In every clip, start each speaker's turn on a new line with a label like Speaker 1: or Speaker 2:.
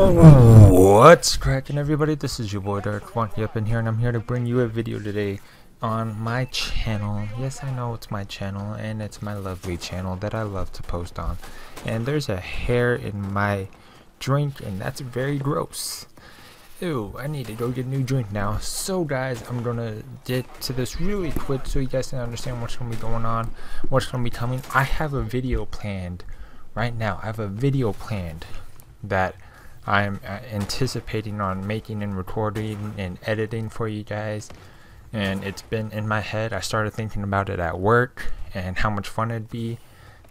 Speaker 1: What's cracking everybody? This is your boy Dark Monkey up in here and I'm here to bring you a video today on my channel. Yes, I know it's my channel and it's my lovely channel that I love to post on. And there's a hair in my drink and that's very gross. Ew, I need to go get a new drink now. So guys, I'm gonna get to this really quick so you guys can understand what's gonna be going on, what's gonna be coming. I have a video planned right now. I have a video planned that I'm uh, anticipating on making and recording and editing for you guys. And it's been in my head. I started thinking about it at work and how much fun it'd be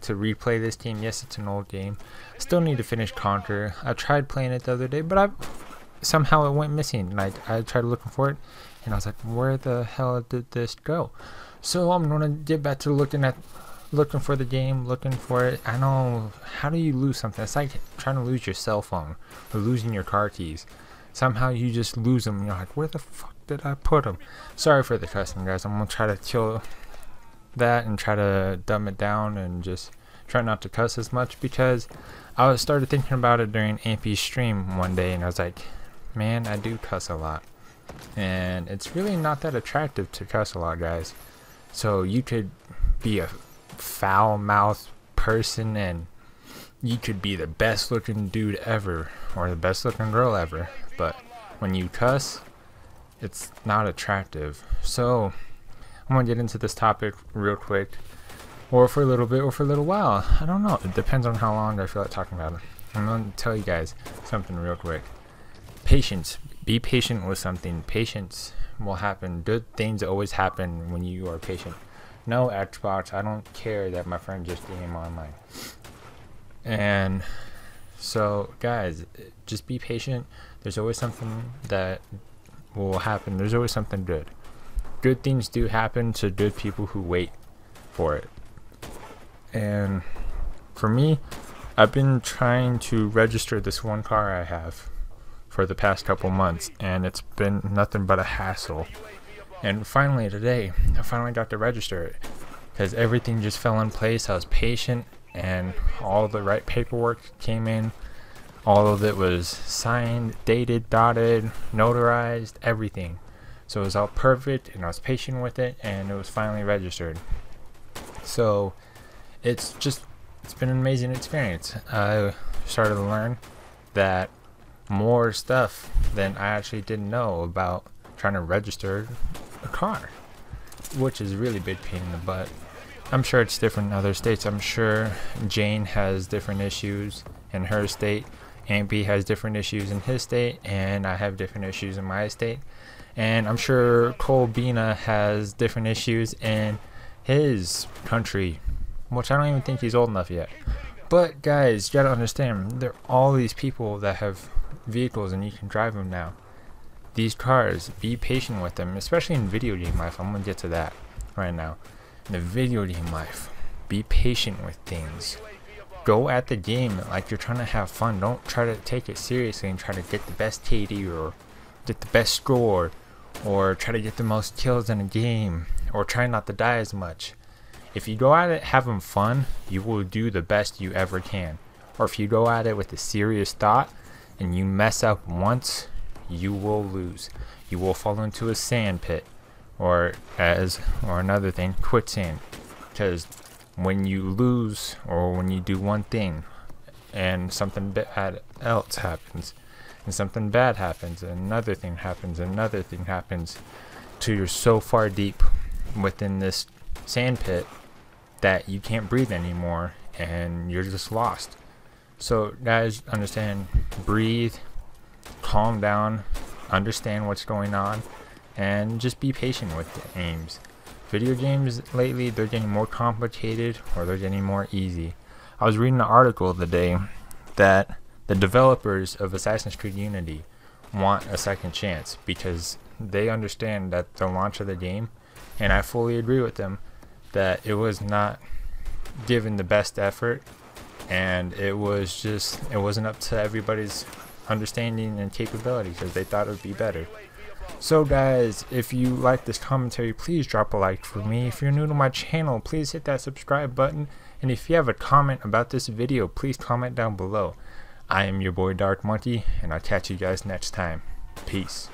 Speaker 1: to replay this game. Yes it's an old game. Still need to finish Conquer I tried playing it the other day but I somehow it went missing. And I, I tried looking for it and I was like where the hell did this go? So I'm gonna get back to looking at looking for the game, looking for it. I know, how do you lose something? It's like trying to lose your cell phone or losing your car keys. Somehow you just lose them. You're like, where the fuck did I put them? Sorry for the cussing, guys. I'm gonna try to kill that and try to dumb it down and just try not to cuss as much because I started thinking about it during AMP's stream one day and I was like, man, I do cuss a lot. And it's really not that attractive to cuss a lot, guys. So you could be a foul mouthed person and you could be the best looking dude ever or the best looking girl ever. But when you cuss it's not attractive. So i'm gonna get into this topic real quick or for a little bit or for a little while. I don't know. It depends on how long i feel like talking about it. I'm gonna tell you guys something real quick. Patience. Be patient with something. Patience will happen. Good things always happen when you are patient no Xbox. I don't care that my friend just game online. And so, guys, just be patient. There's always something that will happen. There's always something good. Good things do happen to good people who wait for it. And for me, I've been trying to register this one car I have for the past couple months, and it's been nothing but a hassle. And finally today, I finally got to register it because everything just fell in place. I was patient and all the right paperwork came in. All of it was signed, dated, dotted, notarized, everything. So it was all perfect and I was patient with it and it was finally registered. So it's just, it's been an amazing experience. I started to learn that more stuff than I actually didn't know about trying to register a car, which is really big pain in the butt. I'm sure it's different in other states. I'm sure Jane has different issues in her state. Ampy has different issues in his state, and I have different issues in my state. And I'm sure Cole Bina has different issues in his country, which I don't even think he's old enough yet. But guys, you gotta understand, there are all these people that have vehicles and you can drive them now these cars, be patient with them, especially in video game life. I'm gonna get to that right now. In the video game life, be patient with things. Go at the game like you're trying to have fun. Don't try to take it seriously and try to get the best KD or get the best score or try to get the most kills in a game or try not to die as much. If you go at it having fun, you will do the best you ever can. Or if you go at it with a serious thought and you mess up once, you will lose. You will fall into a sand pit, or as or another thing, quicksand. Because when you lose or when you do one thing, and something bad else happens, and something bad happens, and another thing happens, and another thing happens, till you're so far deep within this sand pit that you can't breathe anymore and you're just lost. So guys, understand, breathe, calm down, understand what's going on, and just be patient with the aims. Video games lately, they're getting more complicated or they're getting more easy. I was reading an article the day that the developers of Assassin's Creed Unity want a second chance because they understand that the launch of the game, and I fully agree with them, that it was not given the best effort and it was just it wasn't up to everybody's understanding and capability because they thought it would be better. So guys, if you like this commentary, please drop a like for me. If you're new to my channel, please hit that subscribe button. And if you have a comment about this video, please comment down below. I am your boy Dark Monkey, and I'll catch you guys next time. Peace.